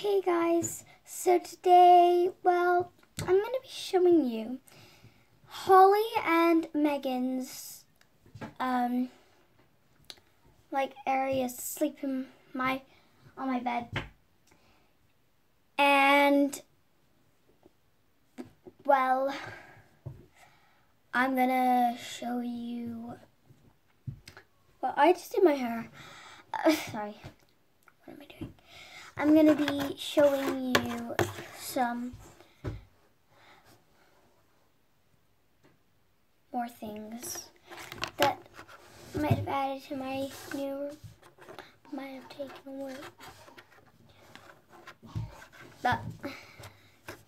Hey guys, so today, well, I'm going to be showing you Holly and Megan's, um, like areas to sleep my, on my bed. And, well, I'm going to show you, well, I just did my hair. Uh, sorry, what am I doing? I'm going to be showing you some more things that might have added to my new might have taken away. But, but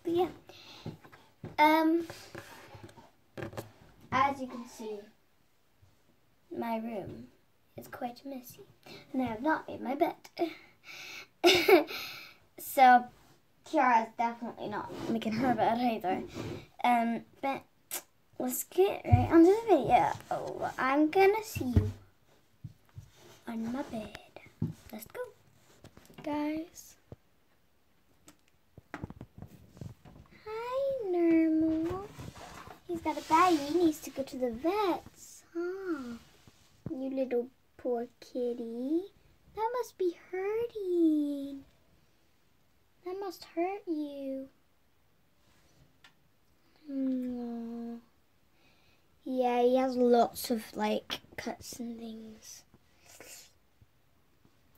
yeah. Um as you can see my room is quite messy. And I have not made my bed. so Kiara's definitely not making her bed either. Um, but let's get right onto the video. Oh, I'm gonna see you on my bed. Let's go, guys. Hi, Normal. He's got a bad. He needs to go to the vets, huh? You little poor kitty. That must be hurting. That must hurt you. Aww. Yeah, he has lots of like cuts and things.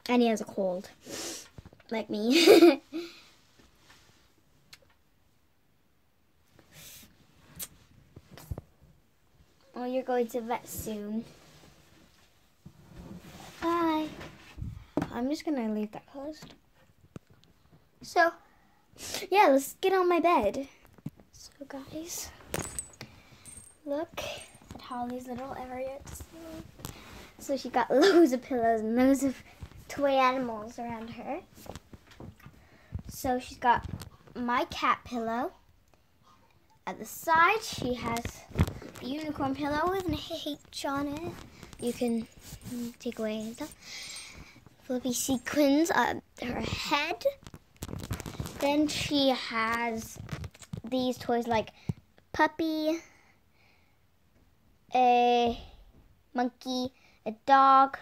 And he has a cold. Like me. oh, you're going to vet soon. Bye. I'm just gonna leave that closed. So, yeah, let's get on my bed. So, guys, look at Holly's little area. So she got loads of pillows and loads of toy animals around her. So she's got my cat pillow. At the side, she has the unicorn pillow with an H on it. You can take away and stuff fluffy sequins on her head. Then she has these toys like puppy, a monkey, a dog,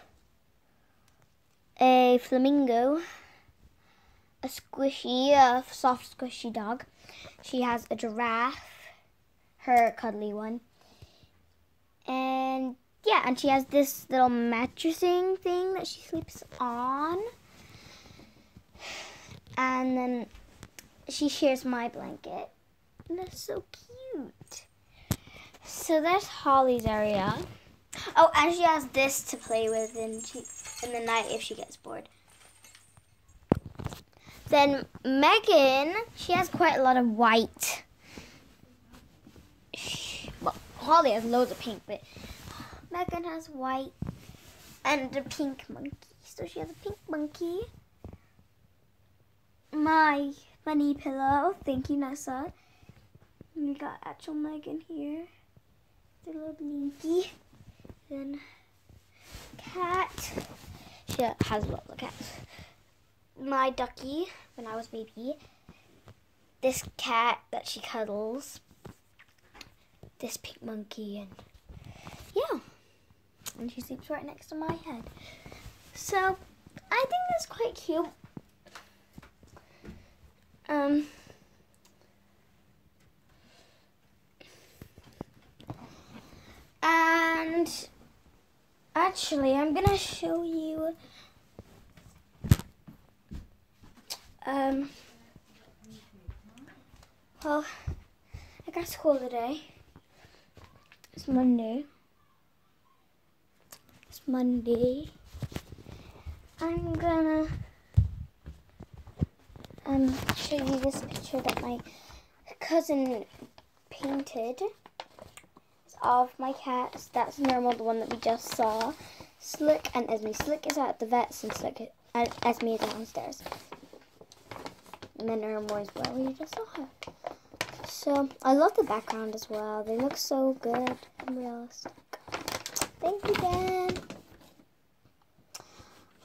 a flamingo, a squishy, a soft squishy dog. She has a giraffe, her cuddly one, yeah, and she has this little mattressing thing that she sleeps on. And then she shares my blanket. And that's so cute. So that's Holly's area. Oh, and she has this to play with in, she, in the night if she gets bored. Then Megan, she has quite a lot of white. Well, Holly has loads of pink, but Megan has white and a pink monkey. So she has a pink monkey. My funny pillow. Thank you, Nessa. We got actual Megan here. The little blinky. Then cat. She has lots of cats. My ducky when I was baby. This cat that she cuddles. This pink monkey and and she sleeps right next to my head. So I think that's quite cute. Um, and actually, I'm gonna show you. Um, well, I got school today. It's Monday. Monday. I'm gonna um, show you this picture that my cousin painted of my cats. That's normal, the one that we just saw. Slick and Esme. Slick is at the vets and Slick and Esme is downstairs. And then normal is where we just saw her. So I love the background as well. They look so good and realistic. Thank you, Dan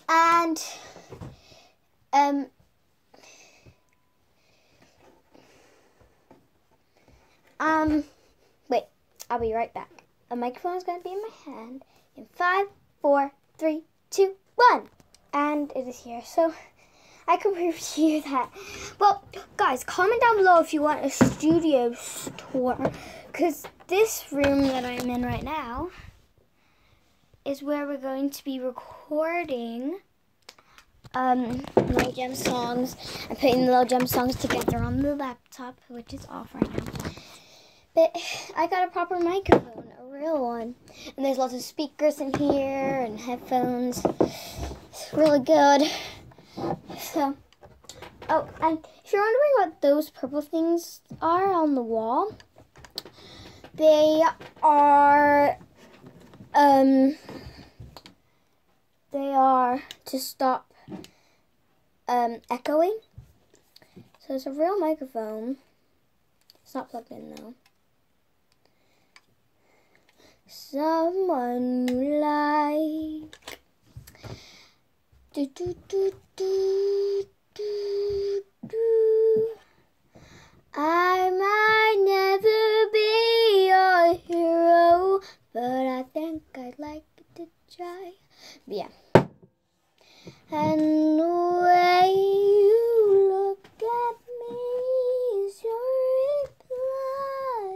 and um um wait i'll be right back. A microphone is going to be in my hand in five four three two one. And it is here so i can prove to you that. Well guys comment down below if you want a studio tour because this room that i'm in right now is where we're going to be recording um, Little Gem songs and putting the Little Gem songs together on the laptop, which is off right now. But I got a proper microphone, a real one. And there's lots of speakers in here and headphones. It's really good. So, oh, and if you're wondering what those purple things are on the wall, they are, um, they are to stop um, echoing. So it's a real microphone. It's not plugged in though. Someone you like. Do, do, do, do, do, do. I might never be your hero, but I think I'd like to try. But yeah. And the way you look at me is your reply.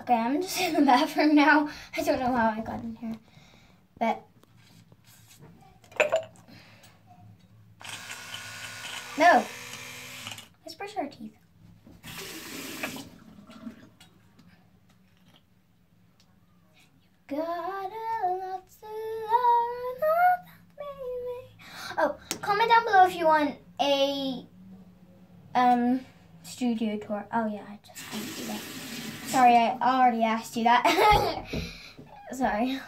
Okay, I'm just in the bathroom now. I don't know how I got in here. But No. Let's brush our teeth. You got a lot to learn about me. Oh, comment down below if you want a um studio tour. Oh yeah, I just didn't do that. Sorry, I already asked you that. Sorry.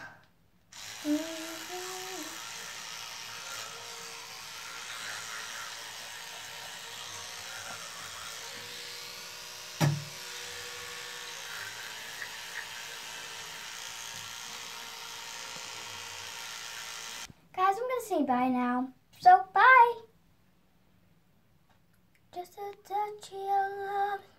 Guys, I'm going to say bye now. So, bye. Just a touch of love.